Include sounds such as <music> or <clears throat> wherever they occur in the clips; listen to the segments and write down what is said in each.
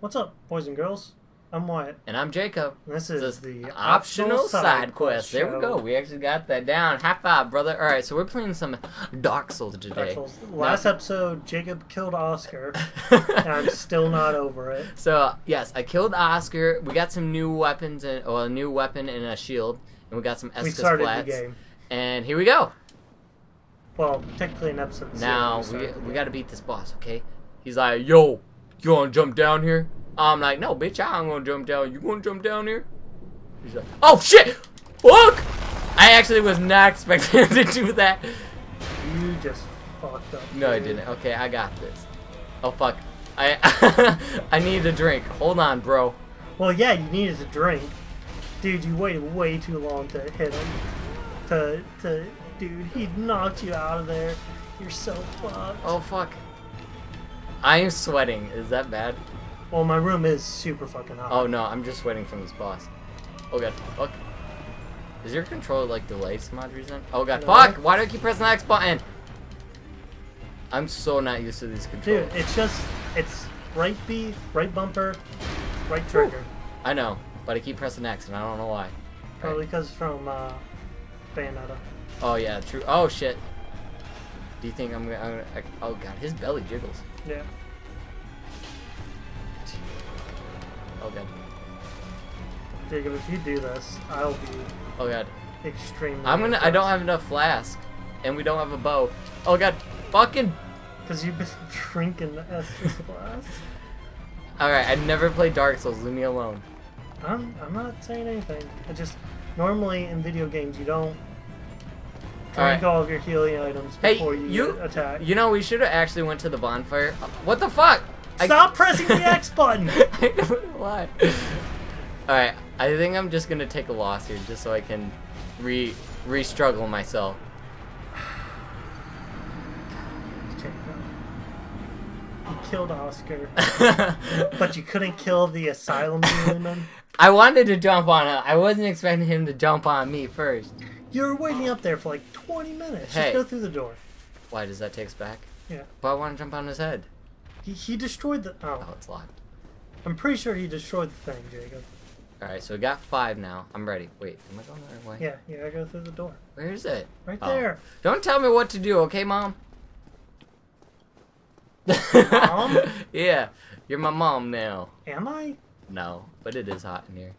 What's up, boys and girls? I'm Wyatt. And I'm Jacob. And this This is is the optional side quest. There we go. We actually got that down. High five, brother. All right, so we're playing some Dark Souls Dark today. Souls. Last episode, Jacob killed Oscar, <laughs> and I'm still not over it. so yes, I killed Oscar. We got some new weapons and well, a new weapon and a shield, and we got some We Estus started flats. the game. And here we go. Well, technically an episode. Now we we got to beat this boss. Okay? He's like, yo, you wanna jump down here? I'm like, no, bitch, I ain't gonna jump down. You gonna jump down here? He's like, oh shit! Look! I actually was not expecting him <laughs> to do that. You just fucked up. No, I didn't. Okay, I got this. Oh fuck. I <laughs> I need a drink. Hold on, bro. Well, yeah, you needed a drink. Dude, you waited way too long to hit him. To, to, dude, he knocked you out of there. You're so fucked. Oh fuck. I am sweating. Is that bad? Well, my room is super fucking hot. Oh no, I'm just sweating from this boss. Oh god. Fuck. Is your controller like delayed some odd reason? Oh god. No. Fuck! Why do I keep pressing the X button? I'm so not used to these controls. Dude, it's just, it's right B, right bumper, right trigger. I know, but I keep pressing X and I don't know why. Probably because it's from uh, Bayonetta. Oh yeah, true. Oh shit. Do you think I'm gonna? I'm gonna I, oh god, his belly jiggles. Yeah. Oh god. Jacob, if you do this, I'll be Oh god. extremely. I'm gonna. I don't have enough flask, and we don't have a bow. Oh god. Fucking. Because you've been <laughs> drinking the Estus flask. <laughs> All right. I've never played Dark Souls. Leave me alone. I'm, I'm not saying anything. I just normally in video games you don't drink Alright. all of your healing items Hey, before you, you- attack. You know, we should have actually went to the bonfire. What the fuck? I- Stop pressing the X button. <laughs> I don't why. All right. I think I'm just gonna take a loss here, just so I can re re-struggle myself. <sighs> You killed Oscar, <laughs> but you couldn't kill the asylum demon. <laughs> I wanted to jump on him. I wasn't expecting him to jump on me first. You were waiting up there for like 20 minutes. Hey. Just go through the door. Why does that take us back? Yeah. But I want to jump on his head. He, he destroyed the. Oh, Oh, it's locked. I'm pretty sure he destroyed the thing, Jacob. All right, so we got five now. I'm ready. Wait, am I going the right way? Yeah, you gotta go through the door. Where is it? Right Oh. there. Don't tell me what to do, okay, mom? Mom? <laughs> yeah, you're my mom now. Am I? No, but it is hot in here.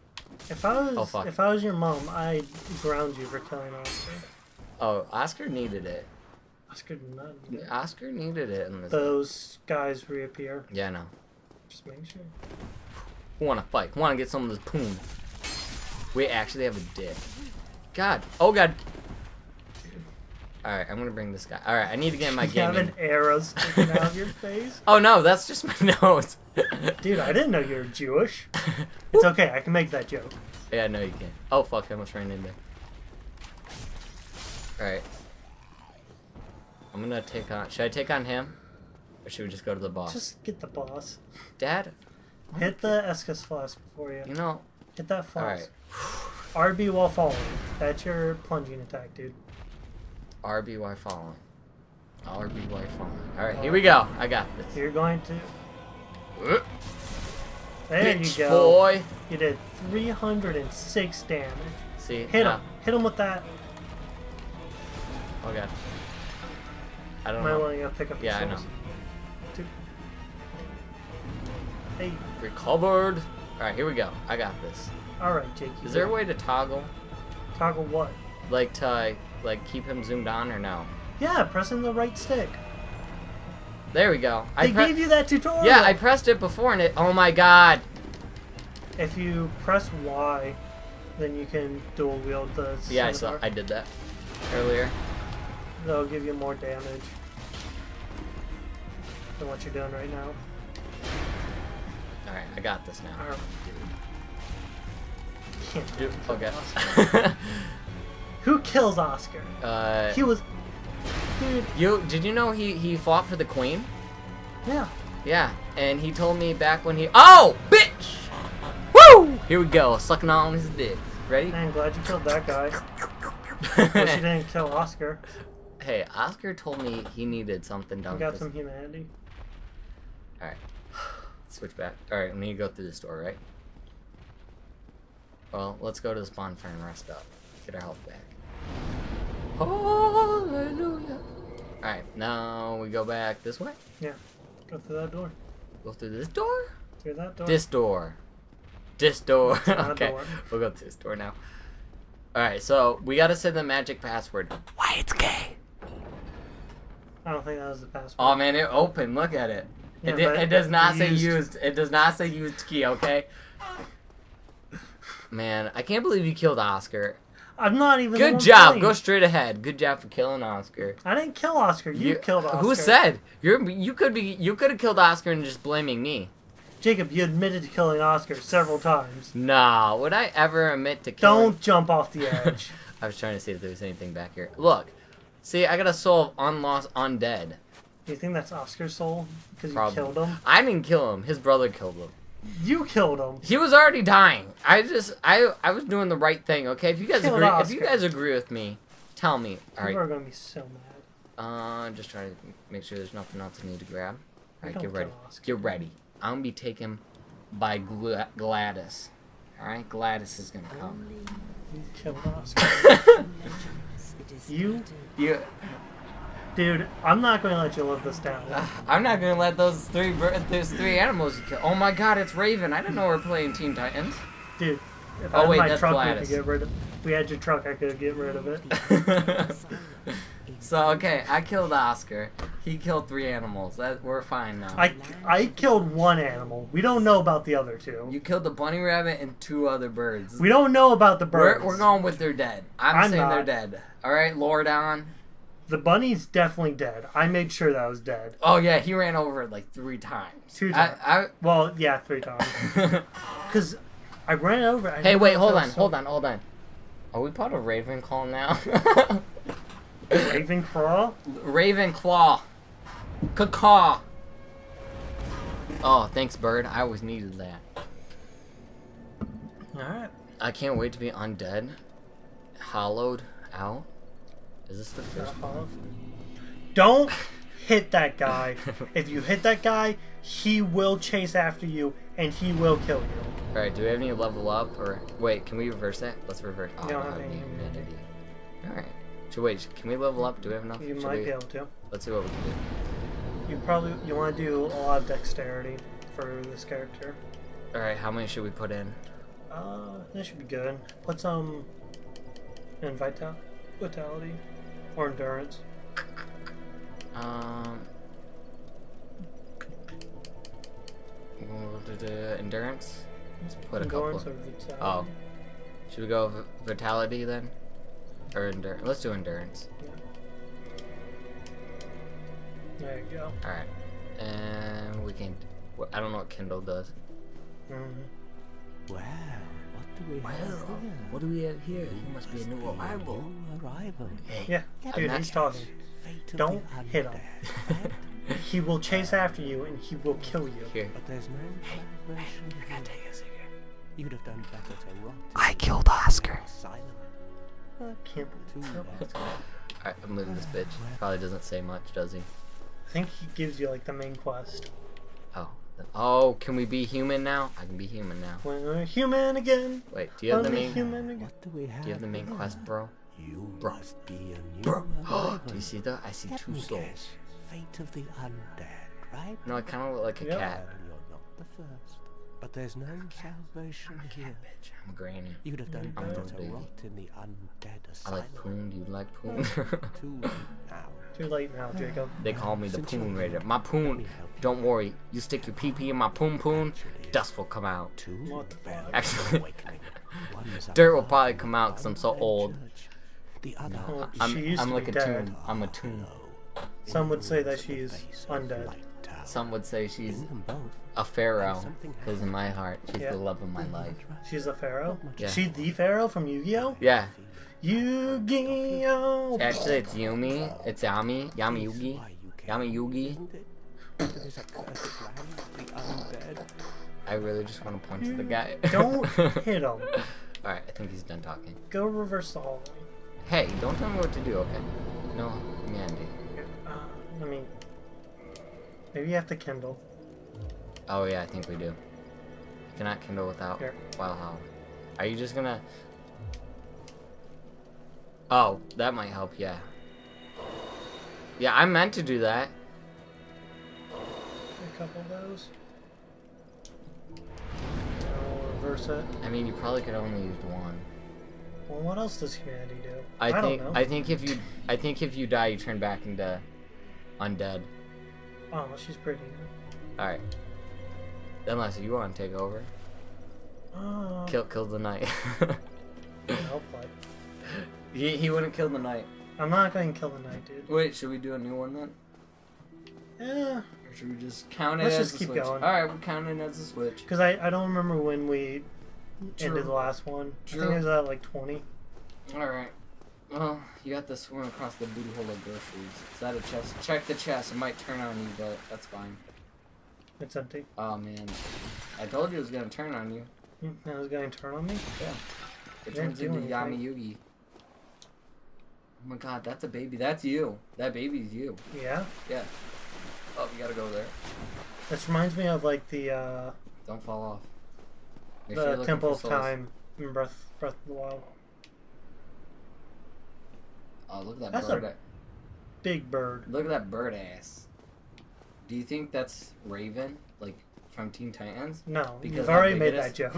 If I was Oh, if I was your mom, I'd ground you for killing Oscar. Oh, Oscar needed it. Oscar did not. need it. Oscar needed it in this. Those guys reappear. Yeah, I know. Just make sure. Wanna fight? Wanna get some of this poon? We actually have a dick. God. Oh god. Alright, I'm gonna bring this guy. Alright, I need to get in my game. <laughs> you have an arrow sticking out of your face. <laughs> Oh no, that's just my <laughs> nose. Dude, I didn't know you were Jewish. <laughs> It's okay, I can make that joke. Yeah, no, you can't. Oh fuck, I almost ran in there. Alright. I'm gonna take on. Should I take on him? Or should we just go to the boss? Just get the boss. Dad? Hit the Estus flask before you. You know. Hit that flask. Alright. RB while falling. That's your plunging attack, dude. RBY falling. RBY falling. Alright, here uh, we go. I got this. You're going to. There bitch you go. boy. You did 306 damage. See? Hit now- him. Hit him with that. Oh god. I don't Might know. want to pick up Yeah, I know. Two. Hey, Recovered. Alright, here we go. I got this. alright, Jake. you Is there a way to toggle? Toggle what? Like to like keep him zoomed on or no? Yeah, pressing the right stick. There we go. I They pre- gave you that tutorial. Yeah, I pressed it before and it. Oh my god. If you press Y, then you can dual wield the. Yeah, I saw. I did that earlier. They'll give you more damage than what you're doing right now. All right, I got this now. Dude. Can't Dude, kill okay. Who kills Oscar? <laughs> uh, He was. Dude, you did you know he he fought for the queen? yeah. Yeah, and he told me back when he. Oh, bitch! Woo! Here we go, sucking on his dick. Ready? I'm glad you killed that guy. <laughs> Wish you didn't kill Oscar. hey, Oscar told me he needed something done. got this- some humanity. Alright. switch back. Alright, let me go through this door, right? Well, let's go to this bonfire and rest up. Get our health back. Hallelujah. Alright, now we go back this way. Yeah. Go through that door. Go through this door? Through that door. This door. This door. It's not a okay, door. we'll go to this door now. Alright, so we gotta say the magic password. Why it's gay? I don't think that was the password. Oh man, it opened. Look at it. Yeah, it, but it does not say used- used. It does not say used key. Okay. <laughs> Man, I can't believe you killed Oscar. I'm not even. Good job. playing. Go straight ahead. Good job for killing Oscar. I didn't kill Oscar. You, killed Oscar. Who said you're? You could be. You could have killed Oscar and just blaming me. Jacob, you admitted to killing Oscar several times. Nah. Would I ever admit to killing? Don't jump off the <laughs> edge. I was trying to see if there was anything back here. Look. See, I got a soul of unlost undead. Do you think that's Oscar's soul? Because you killed him? I didn't kill him. His brother killed him. You killed him. He was already dying. I just I I was doing the right thing. Okay, if you guys Killed agree, if you guys agree with me, tell me. All People right. are going to be so mad. Uh, I'm just trying to make sure there's nothing else I need to grab. All right, get ready. Get ready. I'm gonna be taken by Gla- Gladys. All right, Gladys is gonna come. You killed Oscar. <laughs> You? you, Dude, I'm not going to let you live this down. Uh, I'm not gonna let those three those three animals you kill. Oh my God, it's Raven. I didn't know we are playing Teen Titans. Dude, if Oh, I had wait, my that's truck, we could get rid of If we had your truck, I could get rid of it. <laughs> so okay, I killed Oscar. He killed three animals. That we're fine now. I, I killed one animal. We don't know about the other two. You killed the bunny rabbit and two other birds. We don't know about the birds. We're, we're going with they're dead. I'm, I'm saying they're dead. All right, Lordran. The bunny's definitely dead. I made sure that was dead. Oh yeah, he ran over it like three times. Two times. I- times. Well, yeah, three times. <laughs> Because I ran over. I hey, wait, hold on, was hold on, hold on. Are we part of Ravenclaw now? <laughs> Ravenclaw? Ravenclaw. Caw. Oh, thanks, bird. I always needed that. Alright. I can't wait to be undead. Hollowed out. Is this the fish? Don't hit that guy. if you hit that guy, he will chase after you and he will kill you. Alright, do we have any level up or wait, can we reverse that? Let's reverse. Oh, don't I have any immunity. Alright. So wait, can we level up? Do we have enough? You Should might we- be able to. Let's see what we can do. You probably you want to do a lot of dexterity for this character. Alright, how many should we put in? Uh, that should be good. Put some in vitality or endurance. Um. we'll do the endurance. Let's put a endurance couple. or vitality. Oh. Should we go v- vitality then? Or endurance? Let's do endurance. There you go. Alright. And we can. I don't know what Kindle does. Mhm. Well, what do we have here? what do we have here? He must be a new New arrival. Hey. Yeah, dude, he's talking. Don't the hit him. He will chase after you and he will kill you. Here. but there's no salvation here. You'd have done better to rot. I killed Oscar. in Asylum. I can't Too believe bad. <laughs> Alright, I'm leaving this <sighs> bitch. Probably doesn't say much, does he? I think he gives you like the main quest. Oh. Oh, can we be human now? I can be human now. We're human again. Wait, do you have the main? human again. What do we have Do you have the main here? quest, bro? You Bro. must be a new Bro, <gasps> arrival. do you see that? I see Let two me souls. guess. Fate of the undead, right? No, I kind of look like a Yeah. cat. You're not the first. But there's no salvation here. Bitch, I'm a granny. You'd have done I'm better to baby. rot in the undead asylum. I like poon. Do you like poon? Too <laughs> late now. Too late now, Jacob. they call me the Since poon here, raider. My poon. me help you. Don't worry. You stick your pee pee in my poon poon. Dust will come out. Two What the fuck? Actually, awakening. One's <laughs> a dirt will probably come out because I'm so old. The other Well, a I'm, I'm like a dead. toon. I'm a toon. Some would say that she's base of undead. Light Tower. Some would say she's both, a pharaoh. Because in my heart, she's Yeah. the love of my life. She's a pharaoh. Yeah. She the pharaoh from Yu-Gi-Oh. Yeah. Yu-Gi-Oh. Actually, it's Yumi. It's Yami. Yami is Yugi. why you came, Yami Yugi. I really just want to punch the guy. Don't <laughs> hit him. Alright, I think he's done talking. Go reverse the hallway. Hey, don't tell me what to do, okay? No, Mandy. Uh, I mean, maybe you have to kindle. Oh yeah, I think we do. You cannot kindle without Here. wild howl. Are you just gonna? Oh, that might help. Yeah. Yeah, I meant to do that. A couple of those. Reverse it. I mean, you probably could only use one. Well, what else does humanity do? I, don't think know. I think if you I think if you die, you turn back into undead. Oh, she's pretty. All right. Unless you want to take over, Oh, kill kill the knight. <laughs> like, <laughs> he he wouldn't kill the knight. I'm not going to kill the knight, dude. Wait, should we do a new one then? Yeah, Or should we just count it Let's as just a keep switch? going. All right, we're counting it as a switch. because I, I don't remember when we True. ended the last one. True. I think it was at like 20. All right. Well, you got to swim across the booty hole of groceries. Is that a chest? Check the chest. It might turn on you, but that's fine. It's empty. Oh man, I told you it was gonna turn on you. Hmm, Now it's going to turn on me. Yeah. It turns into Yami. Yugi. Oh my god, that's a baby. That's you. That baby's you. Yeah. Yeah. Oh, you gotta go there. This reminds me of like the uh, Don't fall off. Make the looking Temple of. Time in Breath Breath of the Wild. Oh, look at that That's bird. a- Big bird. Look at that bird ass. Do you think that's Raven, like from Teen Titans? No, Because you've already made that joke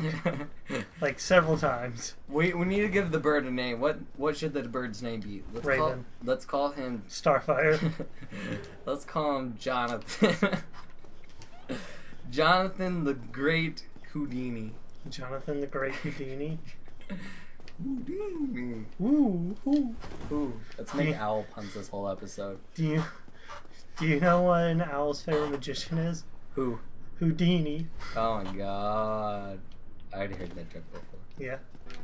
<laughs> like several times. we we need to give the bird a name. What what should the bird's name be? Let's Call, Raven. let's call him. Starfire. <laughs> let's call him Jonathan. <laughs> Jonathan the Great Houdini. Jonathan the Great Houdini. Houdini. Ooh, ooh. Ooh, let's make owl puns this whole episode. Do you do you know what an owl's favorite magician is? Who? Houdini. Oh my god. I already heard that joke before. Yeah.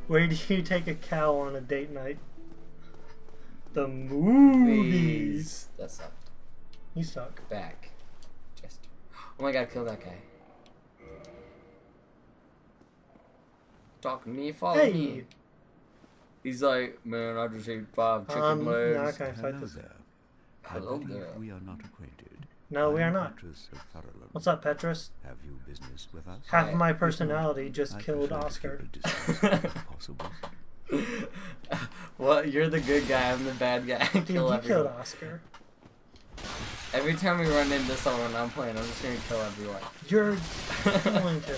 Where do you take a cow on a date night? The movies. That sucked. You suck. Back. Jester. Oh my god, kill that guy. To me, follow Hey. me. He's like, man, I just ate five chicken Um, legs. not gonna fight Hello this. there. Hello there. We are not acquainted. No, we are not. Petrus of Farallon. What's up, Petrus? Have you business with us? Half of my personality just I killed Oscar. keep a <laughs> distance if possible. well, you're the good guy, I'm the bad guy. I <laughs> Dude, kill you everyone. killed Oscar. Every time we run into someone I'm playing, I'm just gonna kill everyone. You're <laughs> going to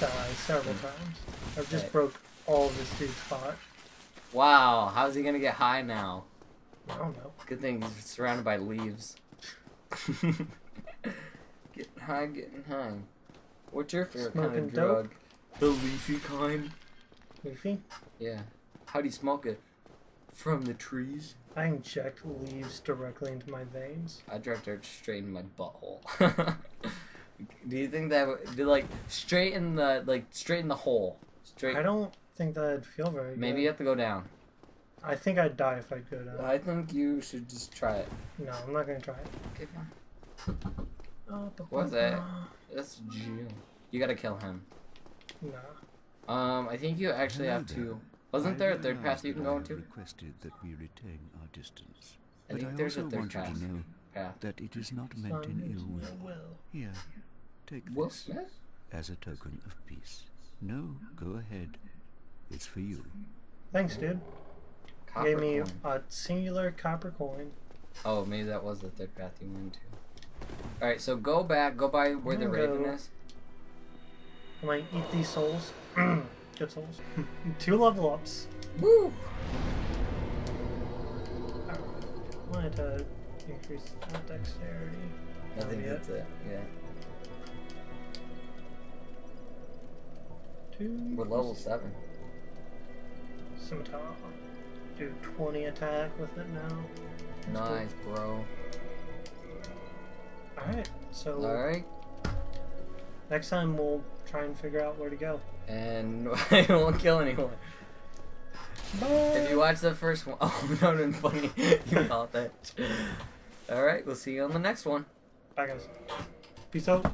die several times. I've just Okay. broke all of this dude's spot. Wow, how's he gonna get high now? I don't know. Good thing he's surrounded by leaves. <laughs> getting high, getting high. What's your favorite kind Smoking of dope? drug? The leafy kind. Leafy? Yeah. How do you smoke it? From the trees? I inject leaves directly into my veins. I direct it straight in my butthole. <laughs> do you think that would, like straight in the like straight in the hole? Straight. I don't think that'd feel very Maybe you have to go down. I think I'd die if I'd go down. I think you should just try it. No, I'm not gonna try it. Okay, fine. Oh, What's that? ba. That's Jill. You gotta kill him. Nah. Um, I think you actually Hello have there. to. Wasn't I there a third realize path you can go into? requested that we retain our distance. I but think I there's a also third want you path. to know Path. that it is not meant Son in ill no will. will. Here, take Will this Smith? as a token of peace. No, go ahead. It's for you. Thanks, dude. Copper Gave me coin. a singular copper coin. Oh, maybe that was the third path you went to. Alright, so go back, go by where the I'm raven go- is. I might eat these souls. <clears throat> Good souls. <laughs> Two level ups. Woo! Alright. Wanted uh, to increase that dexterity. I think That'll be that's it. Yeah. Two. We're level 7. Scimitar. Do 20 attack with it now. That's cool. Nice, bro. Alright, so Alright. next time we'll try and figure out where to go. And <laughs> I won't kill anyone. Bye! If you watch the first one, <laughs> oh, that would have been funny. <laughs> you caught that. Alright, we'll see you on the next one. Bye, guys. Peace out.